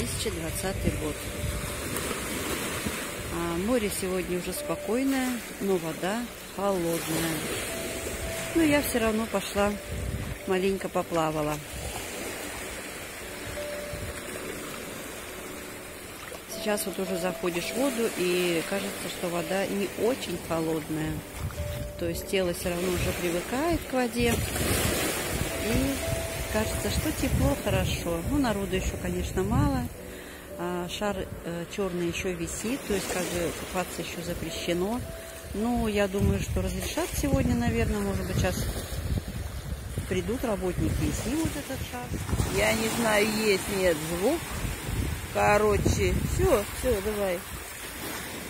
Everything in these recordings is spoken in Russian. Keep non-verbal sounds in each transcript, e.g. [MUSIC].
2020 год. А море сегодня уже спокойное, но вода холодная. Но я все равно пошла, маленько поплавала. Сейчас вот уже заходишь в воду и кажется, что вода не очень холодная. То есть тело все равно уже привыкает к воде. И кажется, что тепло, хорошо. Ну, народу еще, конечно, мало. А шар э, черный еще висит, то есть как бы купаться еще запрещено. Ну, я думаю, что разрешат сегодня, наверное, может быть, сейчас придут работники и снимут этот шар. Я не знаю, есть, нет звук. Короче, все, все, давай.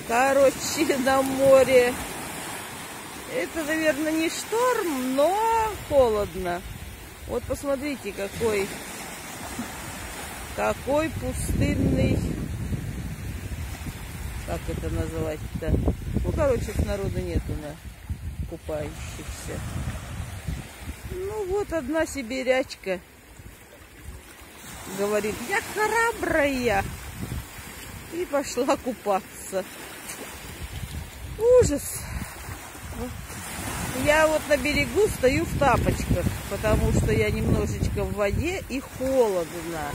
Короче, [LAUGHS] на море. Это, наверное, не шторм, но холодно. Вот посмотрите, какой, какой пустынный, как это называть-то? Ну, короче, народу нету на купающихся. Ну, вот одна сибирячка говорит, я храбрая. И пошла купаться. Ужас. Я вот на берегу стою в тапочках, потому что я немножечко в воде и холодно.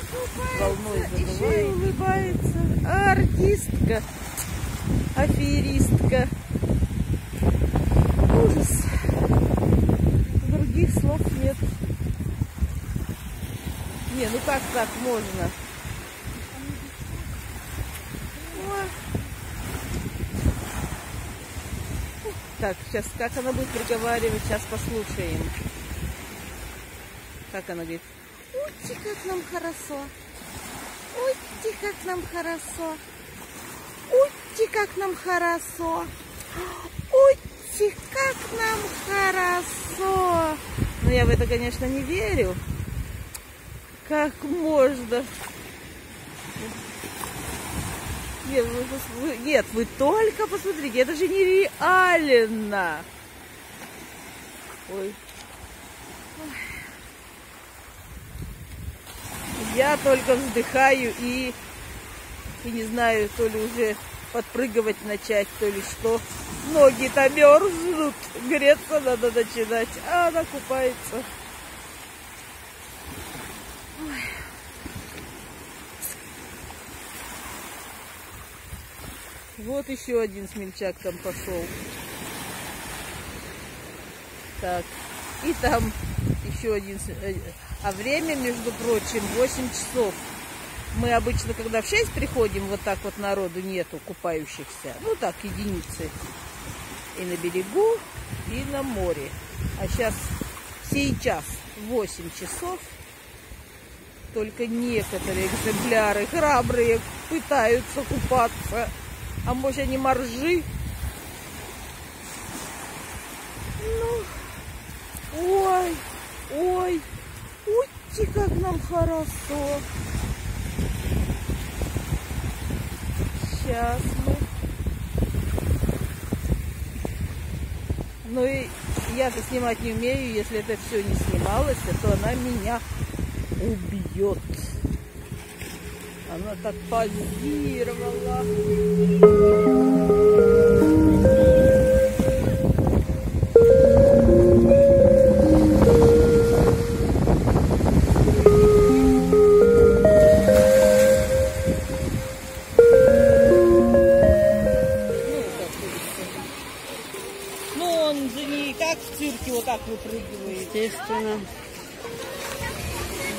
Волной задувает. улыбается. А, артистка. Аферистка. Ужас. Других слов нет. Не, ну как так можно? Так, сейчас как она будет приговаривать, сейчас послушаем. Как она говорит? Ути, как нам хорошо. Ути, как нам хорошо. Ути, как нам хорошо. Ути, как нам хорошо. Но я в это, конечно, не верю. Как можно? Нет вы, вы, нет, вы только посмотрите, это же нереально. Ой. Я только вздыхаю и, и не знаю, то ли уже подпрыгивать начать, то ли что. Ноги-то мерзнут, греться надо начинать, а она купается. Вот еще один смельчак там пошел. Так, и там еще один. Э, а время, между прочим, 8 часов. Мы обычно, когда в 6 приходим, вот так вот народу нету купающихся. Ну так, единицы. И на берегу, и на море. А сейчас, сейчас 8 часов. Только некоторые экземпляры храбрые пытаются купаться. А может они моржи? Ну, ой, ой, ути, как нам хорошо. Сейчас мы. Ну и я-то снимать не умею, если это все не снималось, то она меня убьет. Она так позировала. Ну, он же не как в цирке вот так выпрыгивает. Естественно.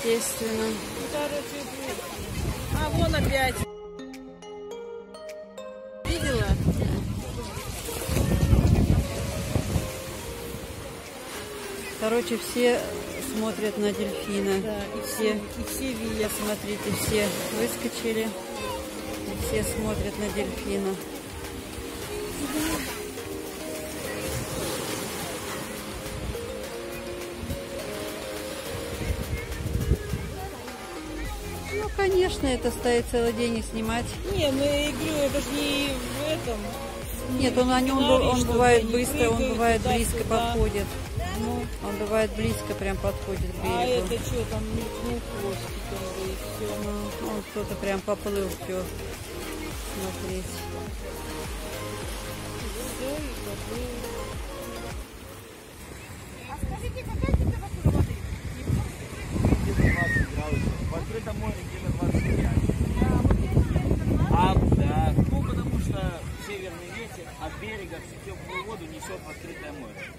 Естественно. Ну, короче, а вон опять. Видела? Короче, все смотрят на дельфина. Да, и все, и все видят. Смотрите, все выскочили. И все смотрят на дельфина. Ну, конечно, это стоит целый день и снимать. Не, ну я говорю, это же не в этом. Нет, он, говори, бу- он бывает быстро, он бывает близко подходит. Ну, Он бывает близко прям подходит к а берегу. это что, там мелькнул хвостик его и все. Ну, он кто-то прям поплыл все смотреть. Все, и забыл. В открытом море где-то 25. А, да, ну потому что северный ветер от берега всю теплую воду несет море.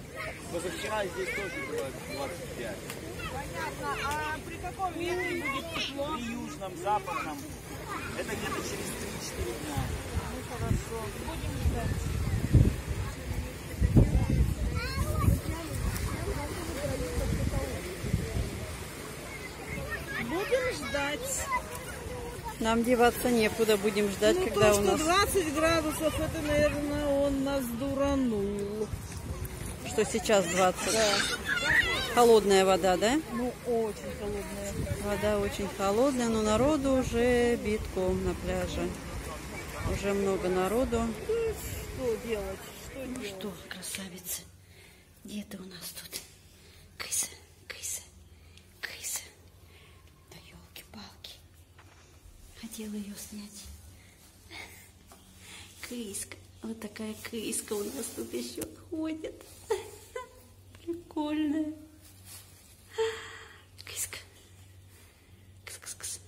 Позавчера здесь тоже было 25. Понятно. А при каком ветре будет тепло? При южном, западном, это где-то через 3-4 дня. Ну хорошо. Будем ждать. Будем ждать. Нам деваться некуда, будем ждать, ну, когда то, у что нас... 20 градусов, это, наверное. Что сейчас 20. Да. Холодная вода, да? Ну, очень холодная. Вода очень холодная, но народу уже битком на пляже. Уже много народу. Что делать? Что Ну делать? что, красавица, где ты у нас тут? Кыса, кыса, кыса. Да елки-палки. Хотела ее снять. Кыска. Вот такая кыска у нас тут еще ходит. Прикольная. Кыска. Кыс-кыс-кыс.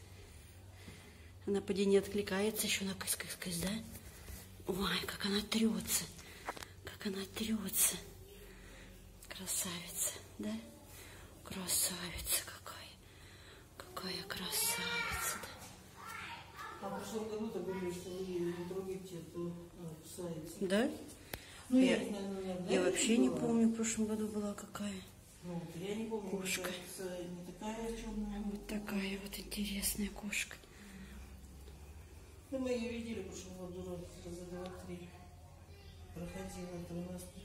Она поди не откликается еще на кыс-кыс-кыс, да? Ой, как она трется. Как она трется. Красавица, да? Красавица какая. Какая красавица, да? А в прошлом году-то говорили, что вы она кусается. Да? Ну, я, я, знаю, наверное, я да, вообще это не помню, в прошлом году была какая. Ну, я не помню, Кошка. не такая черная. Вот такая вот интересная кошка. Ну, мы ее видели в прошлом году раз- раза два-три. Проходила, это у нас тут